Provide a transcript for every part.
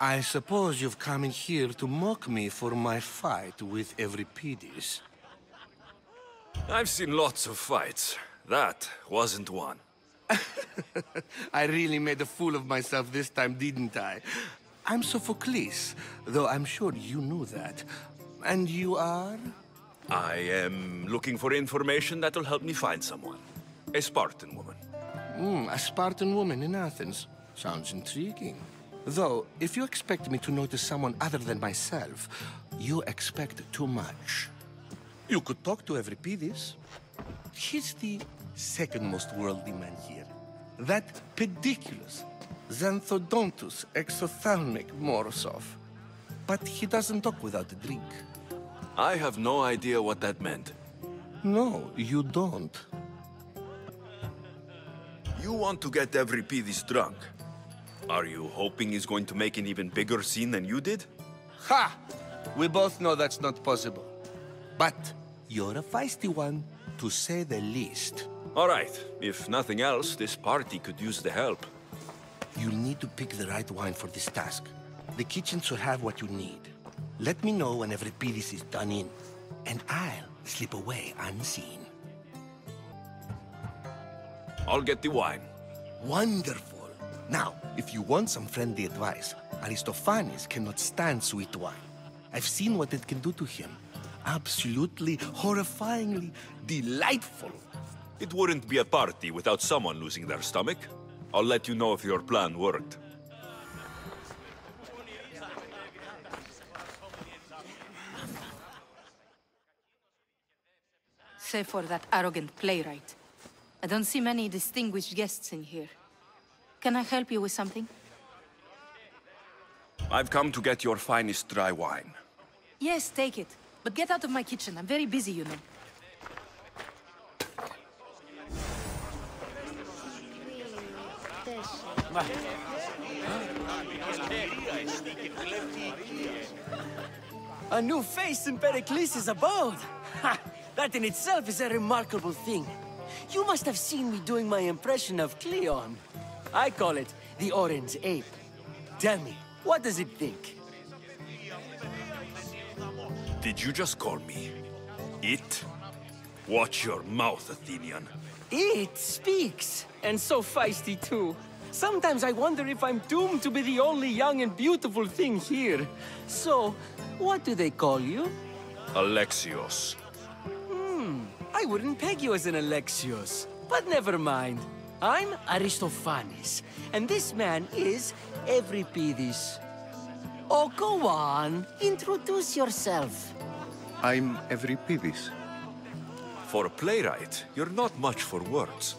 I suppose you've come in here to mock me for my fight with Euripides. I've seen lots of fights. That wasn't one. I really made a fool of myself this time, didn't I? I'm Sophocles, though I'm sure you knew that. And you are? I am looking for information that'll help me find someone. A Spartan woman. Hmm, a Spartan woman in Athens. Sounds intriguing. Though, if you expect me to notice someone other than myself, you expect too much. You could talk to Euripides. He's the second most worldly man here. That pediculous, Xanthodontous exophthalmic Morosoph. But he doesn't talk without a drink. I have no idea what that meant. No, you don't. You want to get Euripides drunk. Are you hoping he's going to make an even bigger scene than you did? Ha! We both know that's not possible. But you're a feisty one, to say the least. All right. If nothing else, this party could use the help. You'll need to pick the right wine for this task. The kitchen should have what you need. Let me know when Euripides is done in, and I'll slip away unseen. I'll get the wine. Wonderful. Now, if you want some friendly advice, Aristophanes cannot stand sweet wine. I've seen what it can do to him. Absolutely, horrifyingly delightful. It wouldn't be a party without someone losing their stomach. I'll let you know if your plan worked. Save for that arrogant playwright. I don't see many distinguished guests in here. Can I help you with something? I've come to get your finest dry wine. Yes, take it. But get out of my kitchen. I'm very busy, you know. A new face in Pericles' abode! Ha! That in itself is a remarkable thing. You must have seen me doing my impression of Cleon. I call it the Orange Ape. Tell me, what does it think? Did you just call me it? Watch your mouth, Athenian. It speaks, and so feisty too. Sometimes I wonder if I'm doomed to be the only young and beautiful thing here. So, what do they call you? Alexios. Hmm, I wouldn't peg you as an Alexios. But never mind. I'm Aristophanes, and this man is Euripides. Oh, go on. Introduce yourself. I'm Euripides. For a playwright, you're not much for words.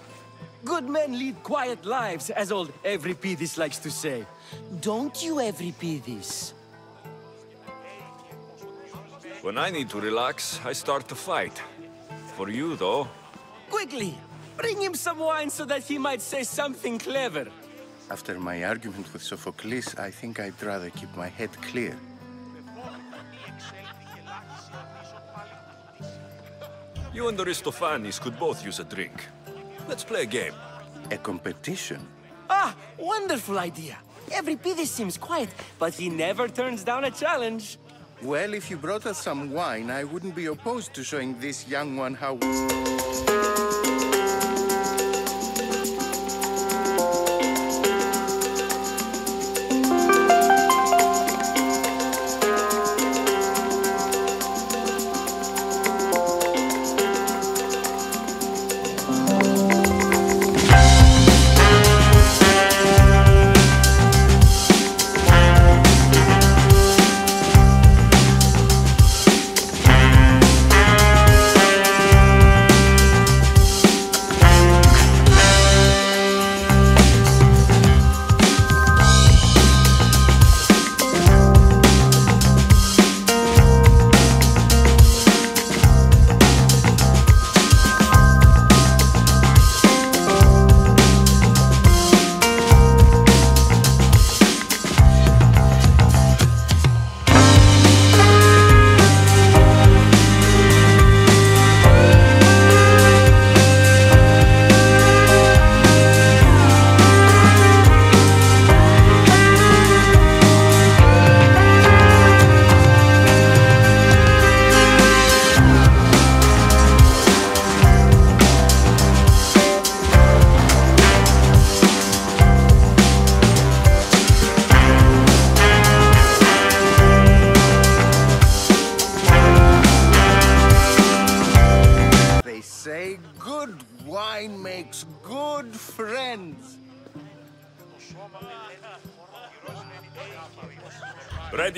Good men lead quiet lives, as old Euripides likes to say. Don't you, Euripides? When I need to relax, I start to fight. For you, though, Quickly, bring him some wine so that he might say something clever. After my argument with Sophocles, I think I'd rather keep my head clear. you and Aristophanes could both use a drink. Let's play a game. A competition? Ah, wonderful idea. Every Euripides seems quiet, but he never turns down a challenge. Well, if you brought us some wine, I wouldn't be opposed to showing this young one how...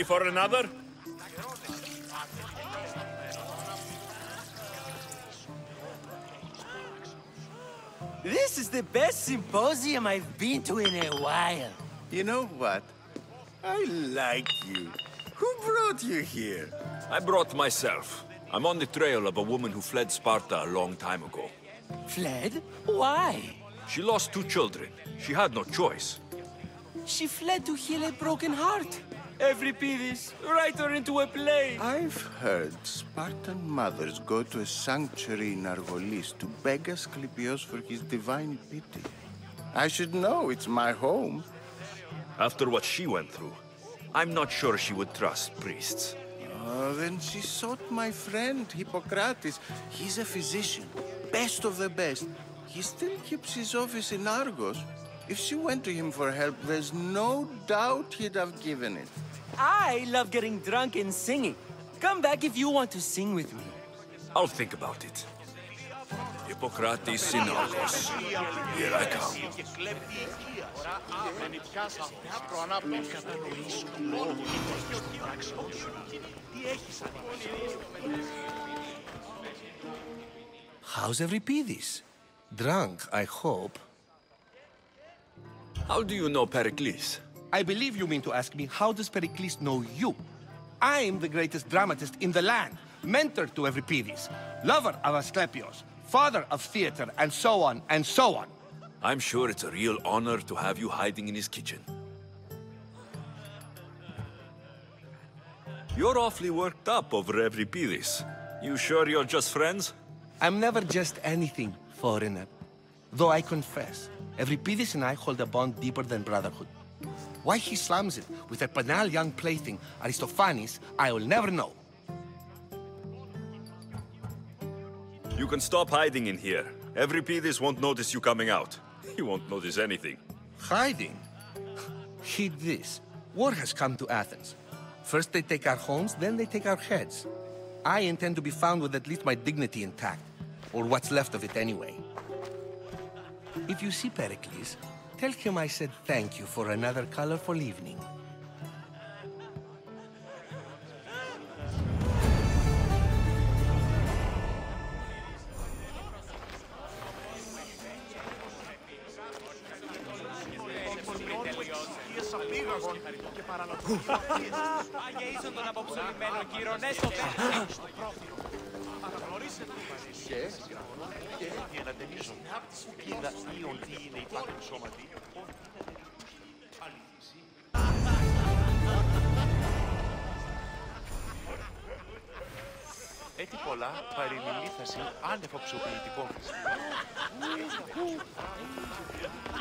Ready for another? This is the best symposium I've been to in a while. You know what? I like you. Who brought you here? I brought myself. I'm on the trail of a woman who fled Sparta a long time ago. Fled? Why? She lost two children. She had no choice. She fled to heal a broken heart. Euripides, write her into a play. I've heard Spartan mothers go to a sanctuary in Argolis to beg Asclepios for his divine pity. I should know, it's my home. After what she went through, I'm not sure she would trust priests. Oh, then she sought my friend, Hippocrates. He's a physician, best of the best. He still keeps his office in Argos. If she went to him for help, there's no doubt he'd have given it. I love getting drunk and singing. Come back if you want to sing with me. I'll think about it. Hippocrates Synarchos. Here I come. How's Euripides? Drunk, I hope. How do you know Pericles? I believe you mean to ask me, how does Pericles know you? I'm the greatest dramatist in the land, mentor to Euripides, lover of Asclepios, father of theater, and so on, and so on. I'm sure it's a real honor to have you hiding in his kitchen. You're awfully worked up over Euripides. You sure you're just friends? I'm never just anything, foreigner. Though I confess, Euripides and I hold a bond deeper than brotherhood. Why he slams it with a banal young plaything, Aristophanes, I will never know. You can stop hiding in here. Euripides won't notice you coming out. He won't notice anything. Hiding? Heed this. War has come to Athens. First they take our homes, then they take our heads. I intend to be found with at least my dignity intact. Or what's left of it anyway. If you see Pericles, tell him I said thank you for another colorful evening. Αγεήσον τον αποψωλημένο κύριο Νέστοτε. Για να ταινίσω. Κοίτα ή ότι είναι υπάρχουν σώματι. Έτσι πολλά παρεμιλήθαση άνευ οψοποιητικών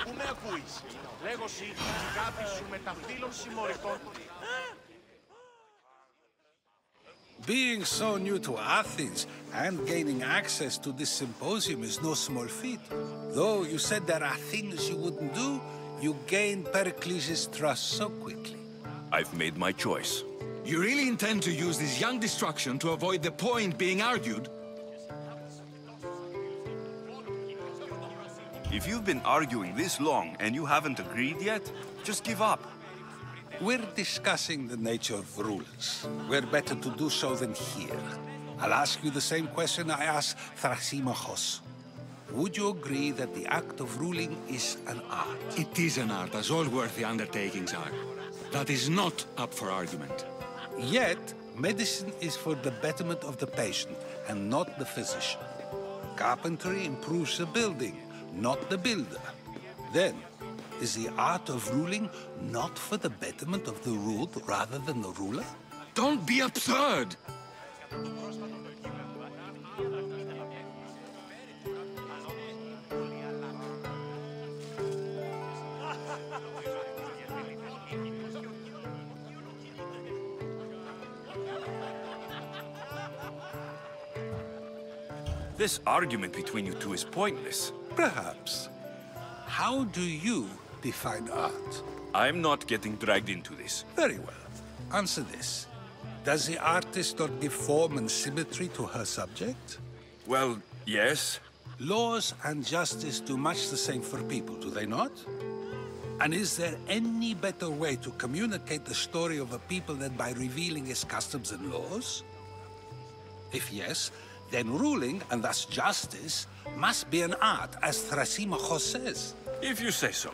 Πού με ακούεις; Λέγω σι, η αγάπη σου με τα φίλων συμμορικών Being so new to Athens and gaining access to this symposium is no small feat. Though you said there are things you wouldn't do, you gained Pericles' trust so quickly. I've made my choice. You really intend to use this young destruction to avoid the point being argued? If you've been arguing this long and you haven't agreed yet, just give up. We're discussing the nature of rulers. We're better to do so than here. I'll ask you the same question I asked Thrasymachos. Would you agree that the act of ruling is an art? It is an art, as all worthy undertakings are. That is not up for argument. Yet, medicine is for the betterment of the patient and not the physician. Carpentry improves the building, not the builder. Then, is the art of ruling not for the betterment of the ruled rather than the ruler? Don't be absurd! This argument between you two is pointless. Perhaps. How do you define art? I'm not getting dragged into this. Very well. Answer this. Does the artist not give form and symmetry to her subject? Well, yes. Laws and justice do much the same for people, do they not? And is there any better way to communicate the story of a people than by revealing its customs and laws? If yes, then ruling, and thus justice, must be an art, as Thrasymachos says. If you say so.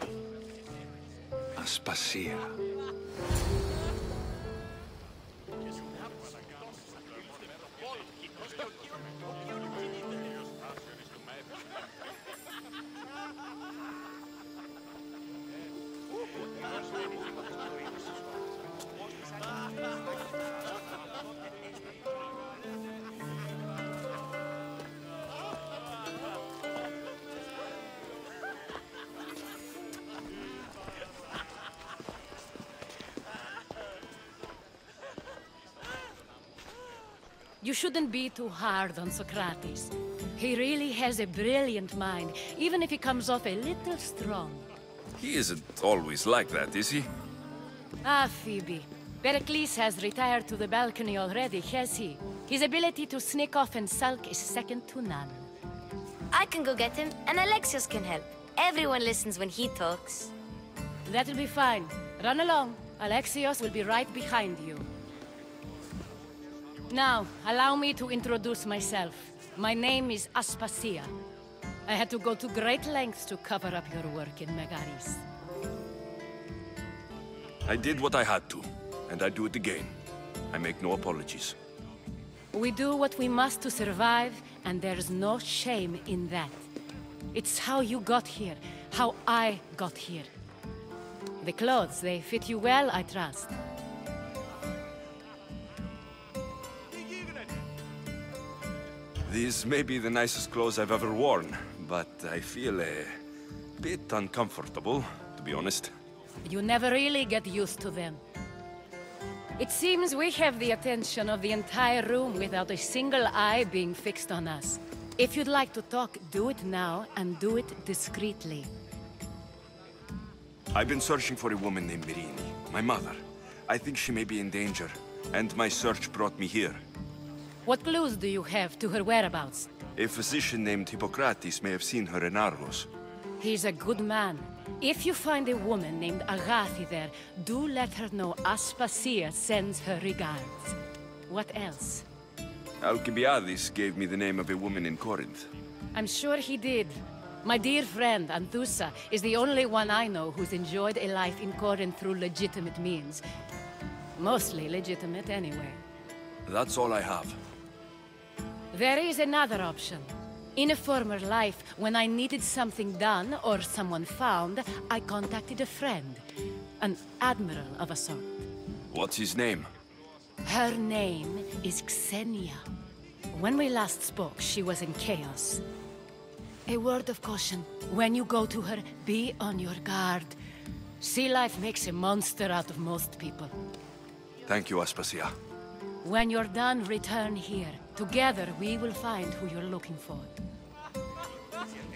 Aspasia. You shouldn't be too hard on Socrates. He really has a brilliant mind, even if he comes off a little strong. He isn't always like that, is he? Ah, Phoebe. Pericles has retired to the balcony already, has he? His ability to sneak off and sulk is second to none. I can go get him, and Alexios can help. Everyone listens when he talks. That'll be fine. Run along. Alexios will be right behind you. Now, allow me to introduce myself. My name is Aspasia. I had to go to great lengths to cover up your work in Megaris. I did what I had to, and I do it again. I make no apologies. We do what we must to survive, and there's no shame in that. It's how you got here, how I got here. The clothes, they fit you well, I trust. These may be the nicest clothes I've ever worn, but I feel a bit uncomfortable, to be honest. You never really get used to them. It seems we have the attention of the entire room without a single eye being fixed on us. If you'd like to talk, do it now, and do it discreetly. I've been searching for a woman named Myrrine, my mother. I think she may be in danger, and my search brought me here. What clues do you have to her whereabouts? A physician named Hippocrates may have seen her in Argos. He's a good man. If you find a woman named Agathi there, do let her know Aspasia sends her regards. What else? Alcibiades gave me the name of a woman in Corinth. I'm sure he did. My dear friend, Anthusa, is the only one I know who's enjoyed a life in Corinth through legitimate means. Mostly legitimate, anyway. That's all I have. There is another option. In a former life, when I needed something done or someone found, I contacted a friend. An admiral of a sort. What's his name? Her name is Xenia. When we last spoke, she was in Chios. A word of caution. When you go to her, be on your guard. Sea life makes a monster out of most people. Thank you, Aspasia. When you're done, return here. Together, we will find who you're looking for.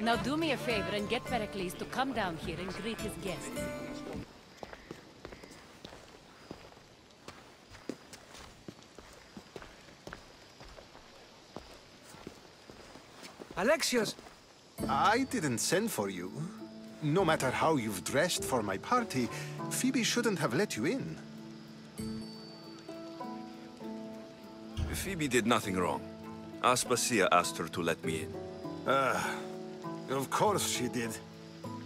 Now do me a favor and get Pericles to come down here and greet his guests. Alexios! I didn't send for you. No matter how you've dressed for my party, Phoebe shouldn't have let you in. Phoebe did nothing wrong. Aspasia asked her to let me in. Ah, of course she did.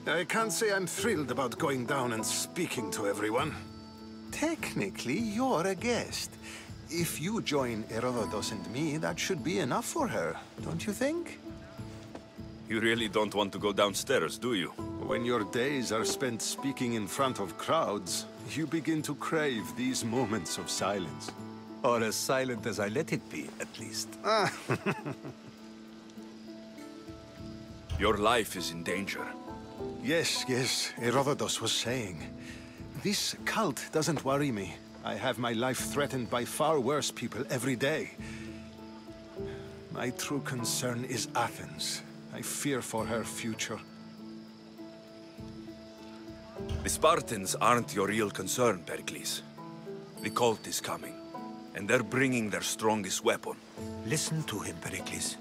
I can't say I'm thrilled about going down and speaking to everyone. Technically, you're a guest. If you join Herodotus and me, that should be enough for her, don't you think? You really don't want to go downstairs, do you? When your days are spent speaking in front of crowds, you begin to crave these moments of silence. Or as silent as I let it be, at least. Ah. Your life is in danger. yes, yes, Herodotus was saying. This cult doesn't worry me. I have my life threatened by far worse people every day. My true concern is Athens. I fear for her future. The Spartans aren't your real concern, Pericles. The cult is coming, and they're bringing their strongest weapon. Listen to him, Pericles.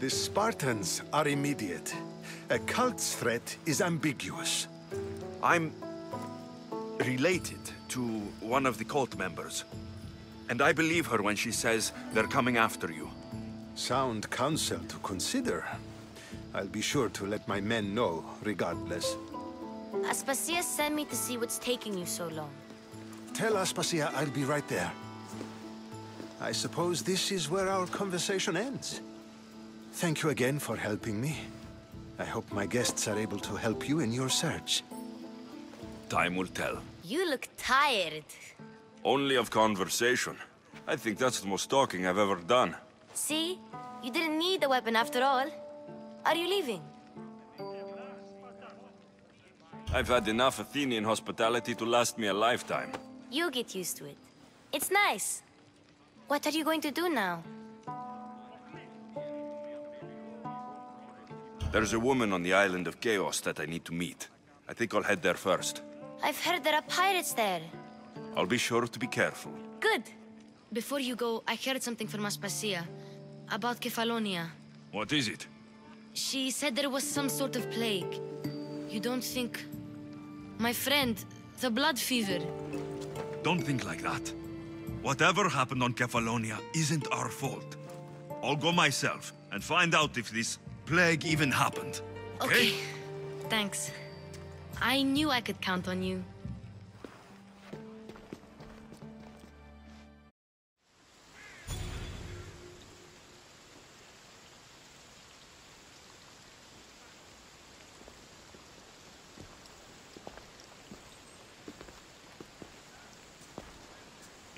The Spartans are immediate. A cult's threat is ambiguous. I'm related to one of the cult members. And I believe her when she says they're coming after you. Sound counsel to consider. I'll be sure to let my men know, regardless. Aspasia sent me to see what's taking you so long. Tell Aspasia I'll be right there. I suppose this is where our conversation ends. Thank you again for helping me. I hope my guests are able to help you in your search. Time will tell. You look tired. Only of conversation. I think that's the most talking I've ever done. See? You didn't need the weapon after all. Are you leaving? I've had enough Athenian hospitality to last me a lifetime. You get used to it. It's nice. What are you going to do now? There's a woman on the island of Chios that I need to meet. I think I'll head there first. I've heard there are pirates there. I'll be sure to be careful. Good. Before you go, I heard something from Aspasia. About Kefalonia. What is it? She said there was some sort of plague. You don't think... My friend, the blood fever. Don't think like that. Whatever happened on Kefalonia isn't our fault. I'll go myself and find out if this plague even happened. Okay. Thanks. I knew I could count on you.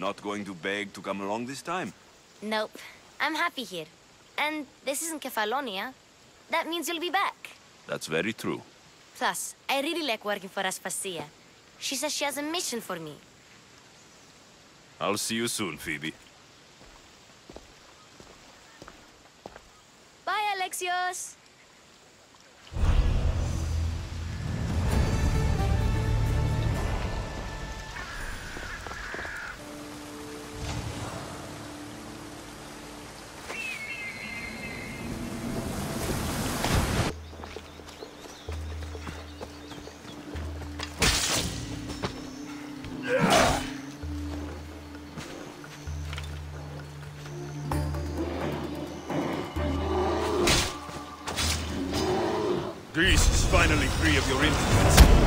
Not going to beg to come along this time? Nope. I'm happy here. And this isn't Kefalonia. That means you'll be back. That's very true. Plus, I really like working for Aspasia. She says she has a mission for me. I'll see you soon, Phoebe. Bye, Alexios! Finally free of your influence.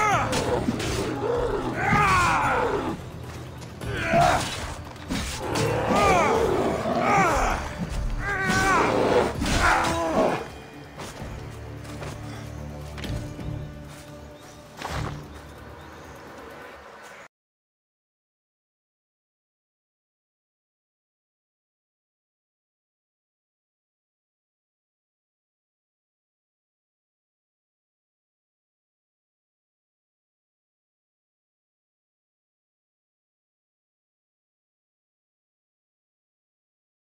あっ!